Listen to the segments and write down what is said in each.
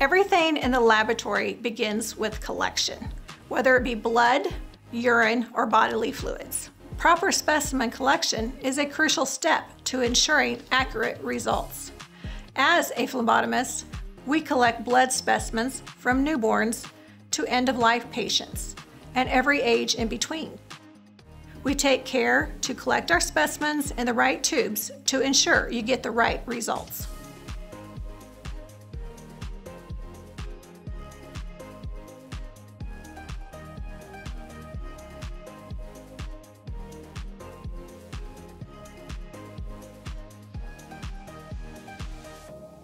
Everything in the laboratory begins with collection, whether it be blood, urine, or bodily fluids. Proper specimen collection is a crucial step to ensuring accurate results. As a phlebotomist, we collect blood specimens from newborns to end-of-life patients and every age in between. We take care to collect our specimens in the right tubes to ensure you get the right results.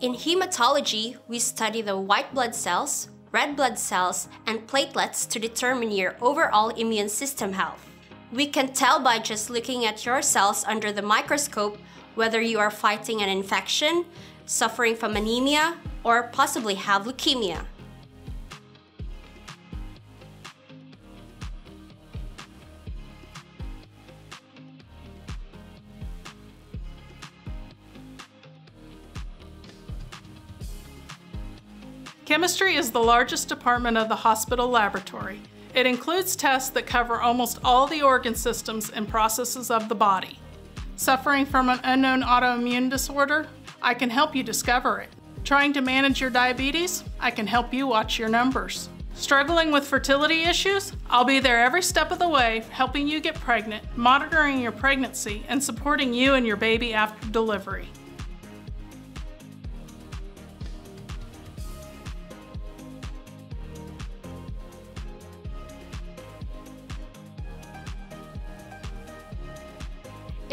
In hematology, we study the white blood cells, red blood cells, and platelets to determine your overall immune system health. We can tell by just looking at your cells under the microscope whether you are fighting an infection, suffering from anemia, or possibly have leukemia. Chemistry is the largest department of the hospital laboratory. It includes tests that cover almost all the organ systems and processes of the body. Suffering from an unknown autoimmune disorder? I can help you discover it. Trying to manage your diabetes? I can help you watch your numbers. Struggling with fertility issues? I'll be there every step of the way, helping you get pregnant, monitoring your pregnancy, and supporting you and your baby after delivery.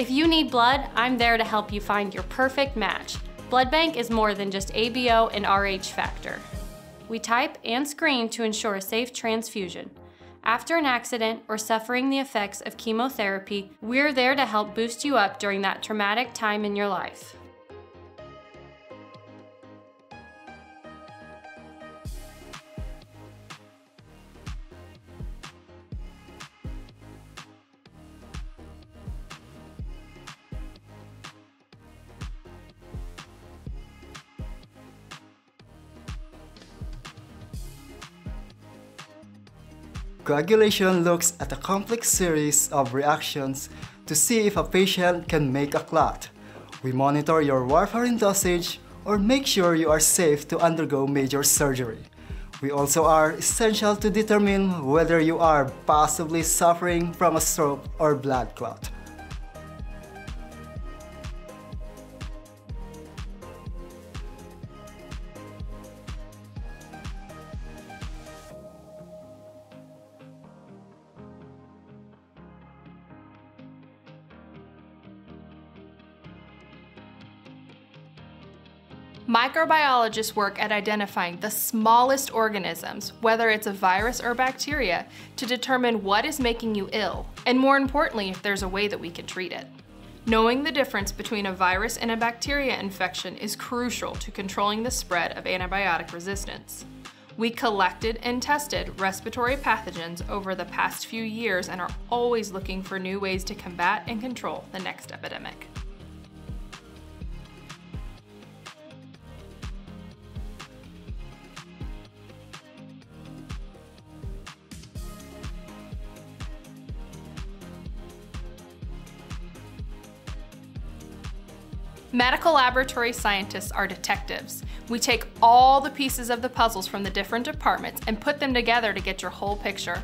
If you need blood, I'm there to help you find your perfect match. Blood Bank is more than just ABO and RH factor. We type and screen to ensure a safe transfusion. After an accident or suffering the effects of chemotherapy, we're there to help boost you up during that traumatic time in your life. Coagulation looks at a complex series of reactions to see if a patient can make a clot. We monitor your warfarin dosage or make sure you are safe to undergo major surgery. We also are essential to determine whether you are possibly suffering from a stroke or blood clot. Microbiologists work at identifying the smallest organisms, whether it's a virus or bacteria, to determine what is making you ill, and more importantly, if there's a way that we can treat it. Knowing the difference between a virus and a bacteria infection is crucial to controlling the spread of antibiotic resistance. We collected and tested respiratory pathogens over the past few years and are always looking for new ways to combat and control the next epidemic. Medical laboratory scientists are detectives. We take all the pieces of the puzzles from the different departments and put them together to get your whole picture.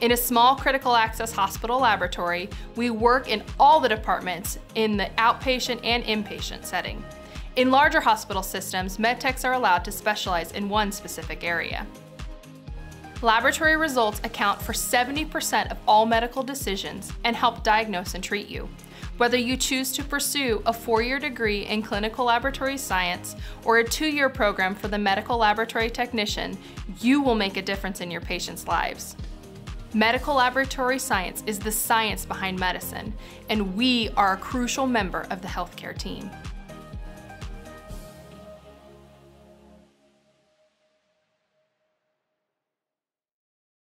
In a small critical access hospital laboratory, we work in all the departments in the outpatient and inpatient setting. In larger hospital systems, medtechs are allowed to specialize in one specific area. Laboratory results account for 70% of all medical decisions and help diagnose and treat you. Whether you choose to pursue a four-year degree in clinical laboratory science or a two-year program for the medical laboratory technician, you will make a difference in your patients' lives. Medical laboratory science is the science behind medicine, and we are a crucial member of the healthcare team.